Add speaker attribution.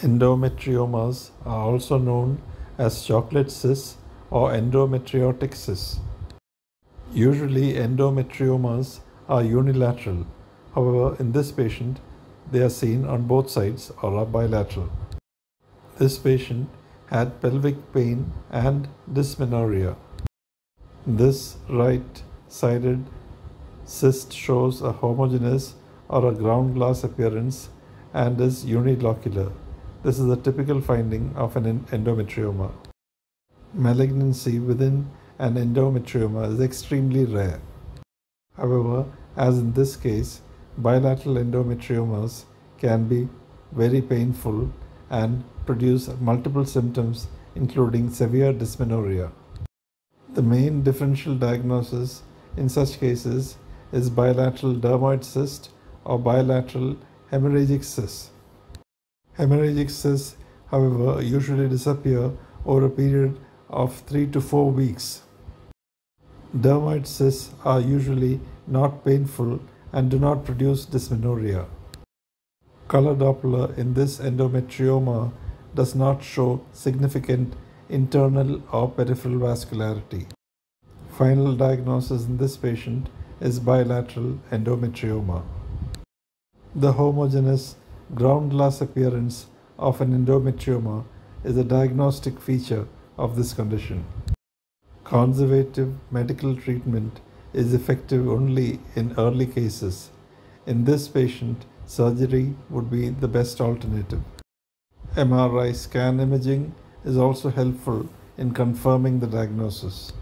Speaker 1: Endometriomas are also known as chocolate cysts or endometriotic cysts. Usually endometriomas are unilateral. However, in this patient, they are seen on both sides or are bilateral. This patient had pelvic pain and dysmenorrhea. This right-sided cyst shows a homogeneous or a ground glass appearance and is unilocular. This is a typical finding of an endometrioma. Malignancy within an endometrioma is extremely rare. However, as in this case, bilateral endometriomas can be very painful and produce multiple symptoms including severe dysmenorrhea. The main differential diagnosis in such cases is bilateral dermoid cyst or bilateral hemorrhagic cyst. Hemorrhagic cysts, however, usually disappear over a period of 3 to 4 weeks. Dermoid cysts are usually not painful and do not produce dysmenorrhea. Color Doppler in this endometrioma does not show significant internal or peripheral vascularity. Final diagnosis in this patient is bilateral endometrioma. The homogeneous ground glass appearance of an endometrioma is a diagnostic feature of this condition. Conservative medical treatment is effective only in early cases. In this patient, surgery would be the best alternative. MRI scan imaging is also helpful in confirming the diagnosis.